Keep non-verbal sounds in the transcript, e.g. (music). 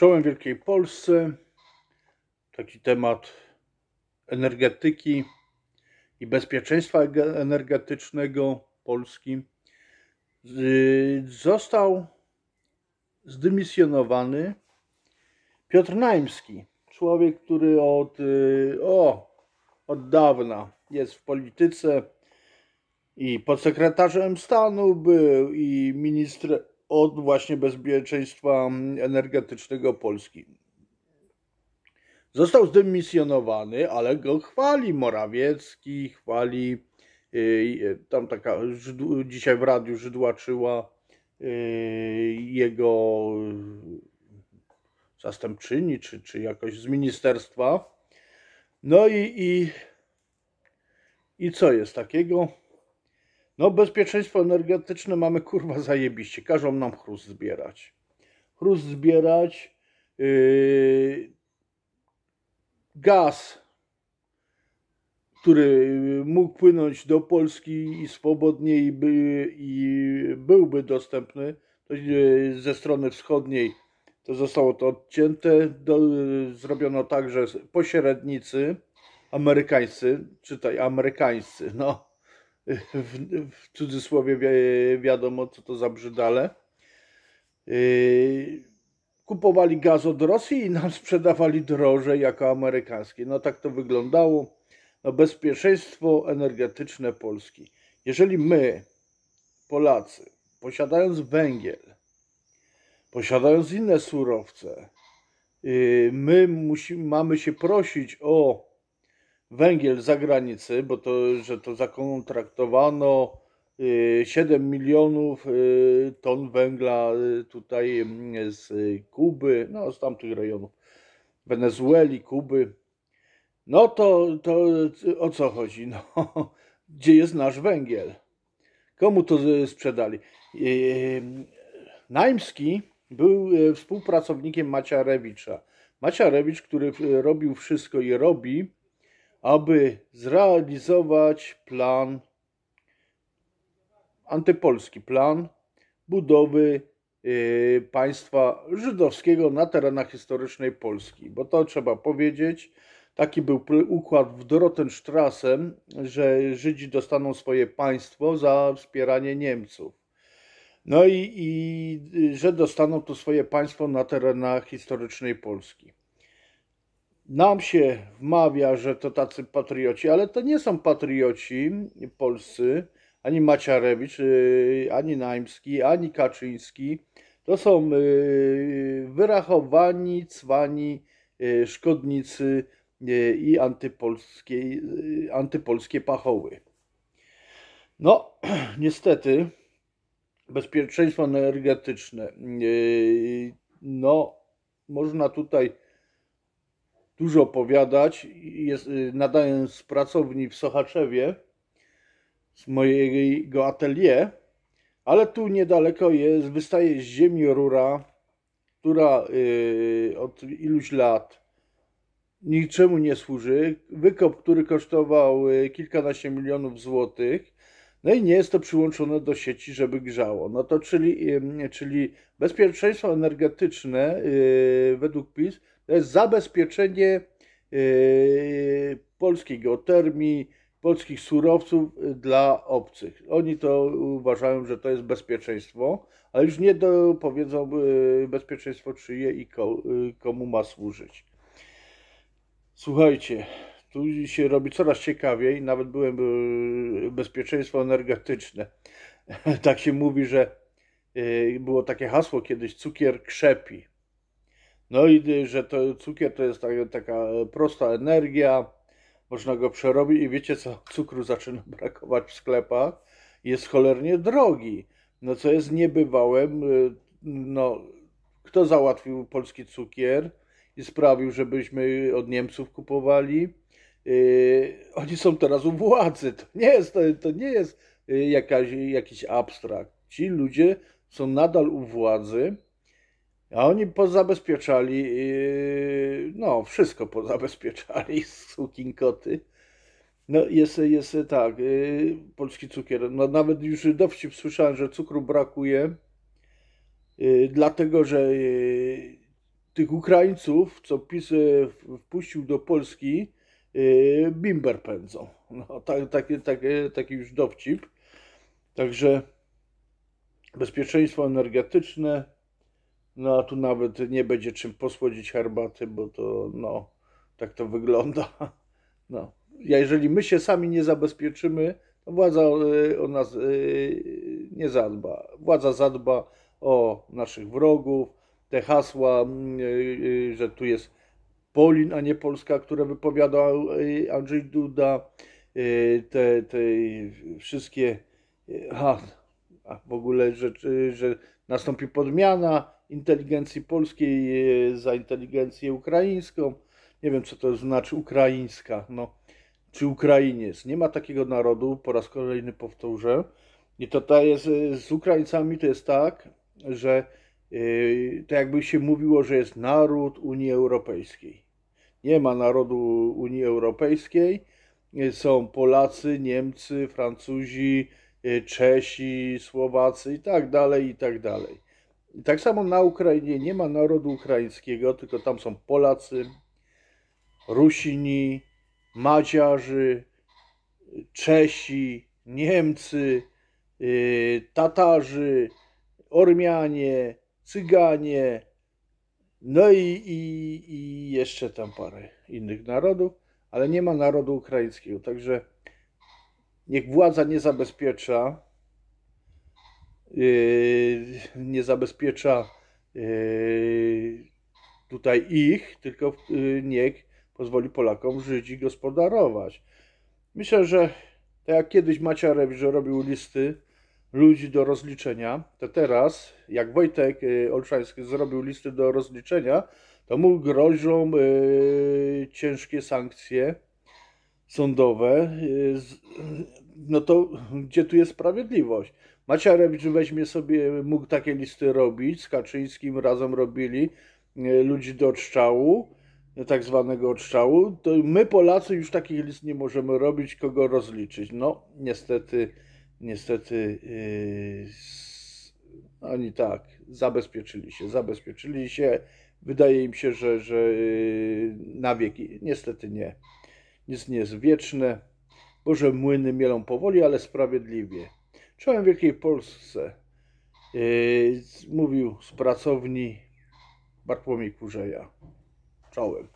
Czołem Wielkiej Polsce. Taki temat energetyki i bezpieczeństwa energetycznego Polski. Został zdymisjonowany Piotr Naimski, człowiek, który od, o, od dawna jest w polityce i podsekretarzem stanu był i ministrem od właśnie bezpieczeństwa energetycznego Polski. Został zdymisjonowany, ale go chwali Morawiecki, chwali yy, tam taka dzisiaj w radiu żydłaczyła yy, jego zastępczyni, czy, czy jakoś z ministerstwa. No i, i, i co jest takiego? No bezpieczeństwo energetyczne mamy kurwa zajebiście. Każą nam chrust zbierać. Chrust zbierać. Yy, gaz, który mógł płynąć do Polski i swobodnie i, by, i byłby dostępny yy, ze strony wschodniej, to zostało to odcięte. Do, zrobiono tak, że pośrednicy amerykańscy, czytaj amerykańscy, no w, w cudzysłowie wi wiadomo, co to za brzydale. Yy, kupowali gaz od Rosji i nam (laughs) sprzedawali drożej jako amerykański. No tak to wyglądało. No, bezpieczeństwo energetyczne Polski. Jeżeli my, Polacy, posiadając węgiel, posiadając inne surowce, yy, my musimy, mamy się prosić o węgiel z zagranicy, bo to, że to zakontraktowano 7 y, milionów y, ton węgla y, tutaj mm, z Kuby, no z tamtych rejonów, Wenezueli, Kuby. No to, to o co chodzi? No, (laughs) gdzie jest nasz węgiel? Komu to sprzedali? Naimski był współpracownikiem Maciarewicza. Maciarewicz, który robił wszystko i robi, aby zrealizować plan, antypolski plan budowy y, państwa żydowskiego na terenach historycznej Polski. Bo to trzeba powiedzieć, taki był układ w Dorotenstrassen, że Żydzi dostaną swoje państwo za wspieranie Niemców. No i, i że dostaną to swoje państwo na terenach historycznej Polski. Nam się wmawia, że to tacy patrioci, ale to nie są patrioci polscy, ani Maciarewicz, y, ani Naimski, ani Kaczyński. To są y, wyrachowani, cwani y, szkodnicy i antypolskie, antypolskie pachoły. No, (clears throat) niestety, bezpieczeństwo energetyczne. No, można tutaj dużo opowiadać. Jest, y, nadając z pracowni w Sochaczewie, z mojego atelier, ale tu niedaleko jest, wystaje z ziemi rura, która y, od iluś lat niczemu nie służy. Wykop, który kosztował y, kilkanaście milionów złotych, no i nie jest to przyłączone do sieci, żeby grzało. No to czyli, czyli bezpieczeństwo energetyczne według PiS to jest zabezpieczenie yy, polskiej geotermii, polskich surowców yy, dla obcych. Oni to uważają, że to jest bezpieczeństwo, ale już nie do, powiedzą yy, bezpieczeństwo czyje i komu ma służyć. Słuchajcie, tu się robi coraz ciekawiej, nawet byłem bezpieczeństwo energetyczne. (laughs) Tak się mówi, że było takie hasło kiedyś, cukier krzepi. No i że to cukier to jest taka, taka prosta energia, można go przerobić i wiecie co, (laughs) cukru zaczyna brakować w sklepach, jest cholernie drogi. No co jest niebywałym, y, no kto załatwił polski cukier i sprawił, żebyśmy od Niemców kupowali? Yy, oni są teraz u władzy. To nie jest, to, to nie jest jakaś, jakiś abstrakt. Ci ludzie są nadal u władzy a oni pozabezpieczali, yy, no wszystko pozabezpieczali, (laughs) sukinkoty. No jest, jest tak, yy, polski cukier, no nawet już dowcip słyszałem, że cukru brakuje, yy, dlatego że tych Ukraińców, co PiS wpuścił do Polski, bimber pędzą. No, tak, taki, taki, taki już dowcip. Także bezpieczeństwo energetyczne, no a tu nawet nie będzie czym posłodzić herbaty, bo to no, tak to wygląda. (laughs) No. Ja, jeżeli my się sami nie zabezpieczymy, to władza e, o nas nie zadba. Władza zadba o naszych wrogów, te hasła, mm, y, że tu jest Polin, a nie Polska, które wypowiadał Andrzej Duda, te, te wszystkie, a w ogóle, że, że nastąpi podmiana inteligencji polskiej za inteligencję ukraińską. Nie wiem, co to znaczy ukraińska, no, czy Ukrainiec. Nie ma takiego narodu, po raz kolejny powtórzę. I to, to jest z Ukraińcami to jest tak, że yy, to jakby się mówiło, że jest naród Unii Europejskiej. Nie ma narodu Unii Europejskiej. Są Polacy, Niemcy, Francuzi, Czesi, Słowacy i tak dalej, i tak dalej. I tak samo na Ukrainie nie ma narodu ukraińskiego, tylko tam są Polacy, Rusini, Madziarzy, Czesi, Niemcy, yy, Tatarzy, Ormianie, Cyganie, no i, i, i jeszcze tam parę innych narodów, ale nie ma narodu ukraińskiego. Także niech władza nie zabezpiecza, nie zabezpiecza yy, tutaj ich, tylko yy, niech pozwoli Polakom żyć i gospodarować. Myślę, że tak jak kiedyś Maciarewicz robił listy ludzi do rozliczenia, to teraz, jak Wojtek Olszański zrobił listy do rozliczenia, to mu grożą ciężkie sankcje sądowe. No to gdzie tu jest sprawiedliwość? Maciarewicz weźmie sobie, mógł takie listy robić, z Kaczyńskim razem robili ludzi do odszczału, tak zwanego odszczału, to my Polacy już takich list nie możemy robić, kogo rozliczyć. No niestety niestety yy, oni tak zabezpieczyli się, zabezpieczyli się. Wydaje im się, że, że yy, na wieki. Niestety nie. Nic nie jest wieczne. Boże, młyny mielą powoli, ale sprawiedliwie. Czołem Wielkiej Polsce yy, mówił z pracowni Bartłomiej Kurzeja. Czołem.